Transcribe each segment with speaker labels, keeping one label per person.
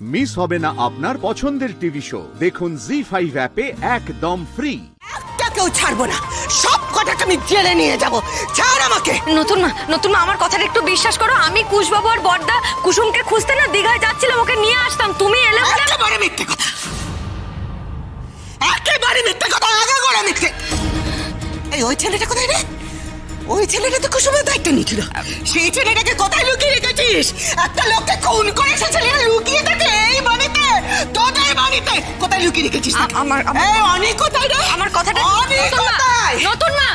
Speaker 1: Miss হবে না আপনার পছন্দের টিভি শো। দেখুন জি ফাইভ অ্যাপে একদম ফ্রি
Speaker 2: কেউ ছাড়বো না। সব কটাকে আমি জেলে নিয়ে যাব। ছাড় আমাকে।
Speaker 3: নতুন মা নতুন মা আমার কথাটা একটু বিশ্বাস করো। আমি কুশবাবু আর বর্দা কুসুমকে খুঁজতে না দীঘায় যাচ্ছিলাম ওকে নিয়ে আসতাম। তুমি এলে
Speaker 2: একেবারে মিথ্যে কথা। একেবারে মিথ্যে কথা আগা করে মিথ্যে। এই ওই ছেলেটা কোথায় রে? ওই ছেলেটা তো কুসুমের দায়িত্ব নিয়েছিল। সেই ছেলেটাকে কোথায় লুকিয়ে রেখেছিস? একটা লোককে খুন করে রেখেছিস
Speaker 3: আমার-
Speaker 2: এই অনেক কোথায় রে
Speaker 3: আমার কথাটা
Speaker 2: অনেক
Speaker 3: নতুন মা,
Speaker 2: কোথায়
Speaker 3: নতুন মা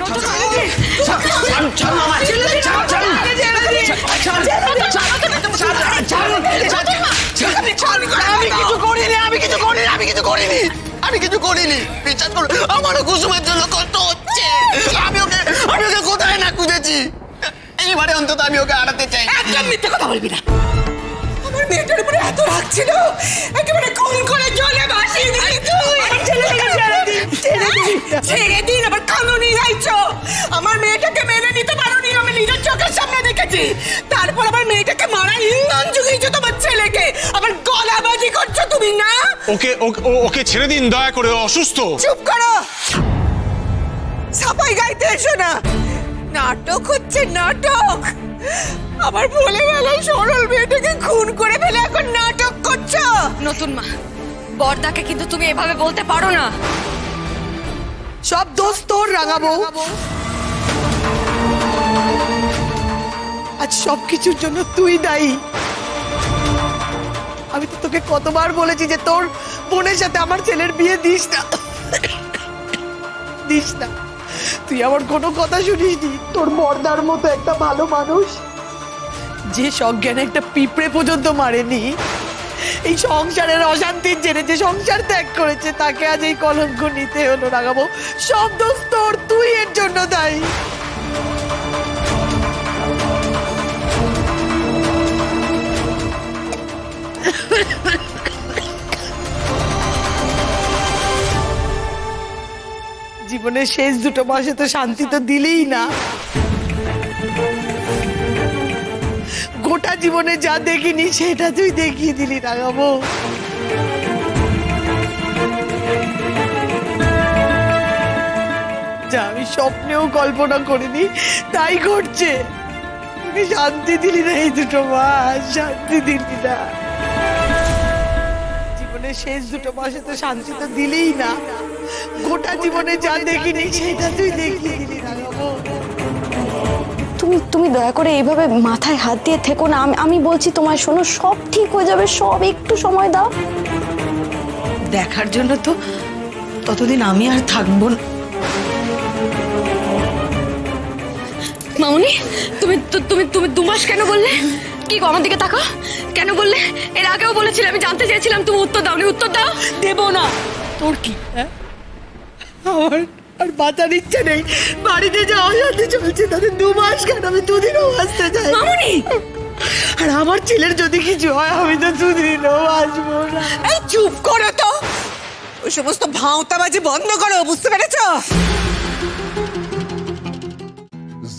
Speaker 3: নতুন
Speaker 2: আমি কিছু করিনি আমি কিছু করিনি আমি কিছু করিনি আমি কিছু করিনি বিশ্বাস করো আমারও কুসুমের জন্য কষ্ট হচ্ছে আমি ওকে আমি ওকে কোথায় না খুঁজেছি এইবারে অন্তত আমি ওকে আড়াতে চাই। একদম মিথ্যে কথা বলবি না। আমার মেয়েটার উপরে এত রাগ ছিল একেবারে খুন করে জলে ভাসিয়ে দিলি তুই। ছেড়ে দিন ছেড়ে দিন। আবার কানুনি গাইছো আমার মেয়েটাকে মেনে নিতে পারোনি আমি নিজের চোখের সামনে দেখেছি। তারপর আমার মেয়েটাকে মারা ইন্ধন জুগিয়েছো তোমার ছেলেকে। আবার গলাবাজি করছ তুমি না?
Speaker 4: ওকে ওকে ছেড়ে দিন দয়া করে অসুস্থ।
Speaker 2: চুপ করো। সাপাই গাইতে এসো না। নাটক হচ্ছে নাটক। আবার বলে বেলায় সরল মেয়েটাকে খুন করে ফেলে এখন নাটক করছ।
Speaker 3: নতুন মা বর্দাকে কিন্তু তুমি এভাবে বলতে পারো না।
Speaker 2: সব দোষ তোর রাঙাবো আজ সব কিছুর জন্য তুই দায়ী। আমি তো তোকে কতবার বলেছি যে তোর বোনের সাথে আমার ছেলের বিয়ে দিস না। দিস না। তুই আমার কোনো কথা শুনিস নি তোর মর্দার মতো একটা ভালো মানুষ। যে সজ্ঞানে একটা পিঁপড়ে পর্যন্ত মারেনি এই সংসারের অশান্তির জেনে যে সংসার ত্যাগ করেছে তাকে আজ এই কলঙ্ক নিতে হলো রাগাবো সব দোষ তোর তুই এর জন্য দায়ী। জীবনের শেষ দুটো মাসে তো শান্তি তো দিলেই না। গোটা জীবনে যা দেখিনি সেটা তুই দেখিয়ে দিলি রাগাবো যা আমি স্বপ্নেও কল্পনা করিনি, তাই ঘটছে। তুই শান্তি দিলি না এই দুটো মাস, শান্তি দিলি না। জীবনের শেষ দুটো মাসে তো শান্তি তো দিলেই না। গোটা জীবনে যা দেখিনি সেটা তুই দেখিয়ে দিলি
Speaker 5: তুমি তুমি দয়া করে এইভাবে মাথায় হাত দিয়ে থেকো না। আমি আমি বলছি তোমায় শোনো সব ঠিক হয়ে যাবে সব একটু সময় দাও।
Speaker 6: দেখার জন্য তো ততদিন আমি আর থাকব না।
Speaker 3: মামুনি তুমি তু- তুমি তুমি দু মাস কেন বললে? কি গো আমার দিকে তাকা কেন বললে? এর আগেও বলেছিলে আমি জানতে চেয়েছিলাম তুমি উত্তর দাওনি উত্তর দাও।
Speaker 2: দেব না। তোর কি হ্যাঁ? আমার আর বাঁচার ইচ্ছে নেই। বাড়িতে যা অশান্তি চলছে তাদের দু মাস কেন আমি দুদিনও বাঁচতে চাই
Speaker 3: মামুনি!
Speaker 2: আর আমার ছেলের যদি কিছু হয় আমি তো দুদিনও বাঁচবো না। এই চুপ করো তো। ওই সমস্ত ভাঁওতাবাজি বন্ধ করো বুঝতে পেরেছ?